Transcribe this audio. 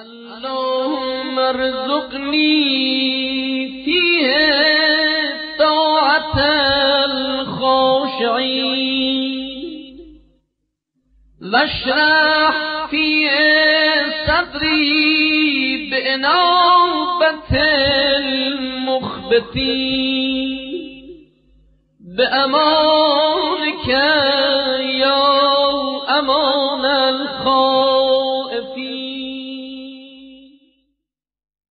اللهم ارزقني فيه طاعة الخاشعين. واشرح فيه صدري بإنابة المخبتين. بأمانك